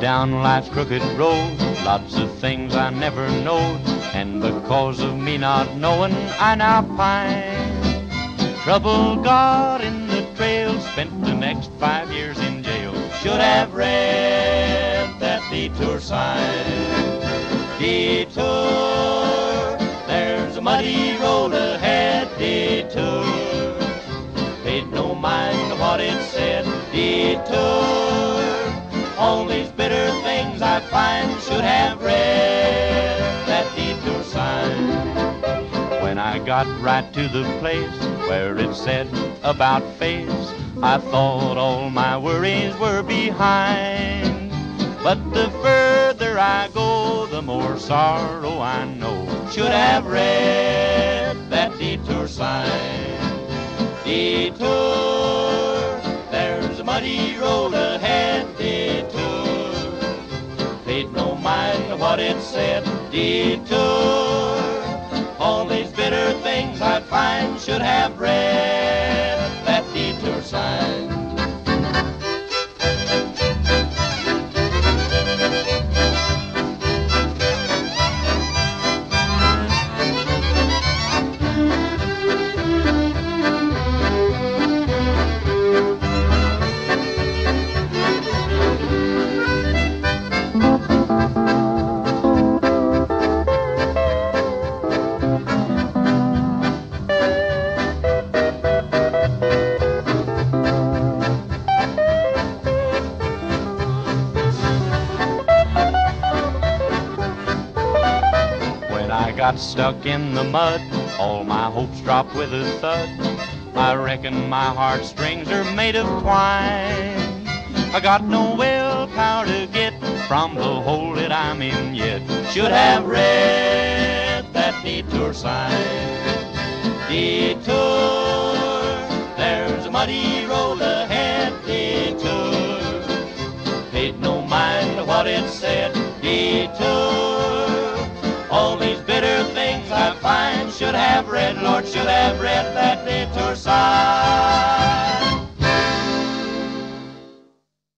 down life's crooked road. Lots of things I never knowed, and because of me not knowing, I now pine. Trouble got in the trail, spent the next five years in jail. Should have read that detour sign. Detour, there's a muddy road ahead. Detour, paid no mind to what it said. Detour, I find should have read that detour sign. When I got right to the place where it said about face, I thought all my worries were behind. But the further I go, the more sorrow I know. Should have read that detour sign. Detour, there's a muddy road ahead. Said. Detour, all these bitter things I find should have read I got stuck in the mud, all my hopes dropped with a thud. I reckon my heartstrings are made of twine. I got no willpower to get from the hole that I'm in yet. Should have read that detour sign. Detour, there's a muddy road ahead. Detour, paid no mind what it said. Detour, should have read, Lord, should have read that detour sign.